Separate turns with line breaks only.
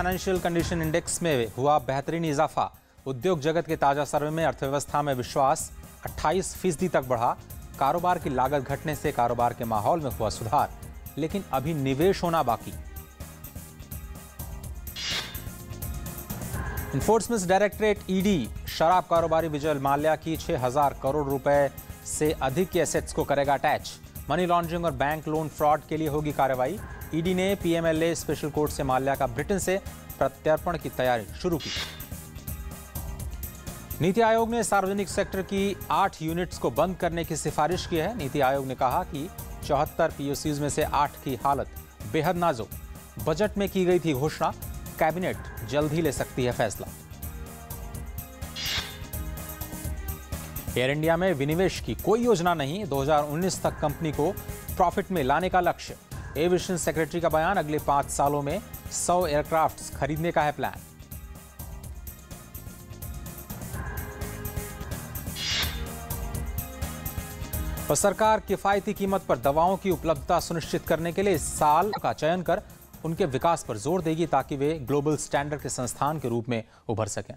Financial condition index में हुआ बेहतरीन इजाफा। उद्योग जगत के ताज़ा सर्वे में अर्थव्यवस्था में विश्वास 28 फ़ीसदी तक बढ़ा। कारोबार की लागत घटने से कारोबार के माहौल में हुआ सुधार, लेकिन अभी निवेश होना बाकी। इन्फोर्समेंट डायरेक्टरेट ईडी शराब कारोबारी विजय माल्या की 6000 करोड़ रुपए से अधिक के एसेट्स को करेगा अटैच मनी लॉन्ड्रिंग और बैंक लोन फ्रॉड के लिए होगी कार्रवाई। ईडी ने पीएमएलए स्पेशल कोर्ट से माल्या का ब्रिटेन से प्रत्यर्पण की तैयारी शुरू की। नीति आयोग ने सार्वजनिक सेक्टर की आठ यूनिट्स को बंद करने की सिफारिश की है। नीति आयोग ने कहा कि चौहत्तर पीओसीज में से आठ की हालत बेहद नाजुक। बजट में की गई थी घोषणा। कैबिनेट जल्द ही ले सकती है फैसला। एयर इंडिया में विनिवेश की कोई योजना नहीं 2019 तक कंपनी को प्रॉफिट में लाने का लक्ष्य। एविएशन सेक्रेटरी का बयान, अगले पाँच सालों में 100 एयरक्राफ्ट खरीदने का है प्लान। और सरकार किफायती कीमत पर दवाओं की उपलब्धता सुनिश्चित करने के लिए इस साल का चयन कर उनके विकास पर ज़ोर देगी ताकि वे ग्लोबल स्टैंडर्ड के संस्थान के रूप में उभर सकें।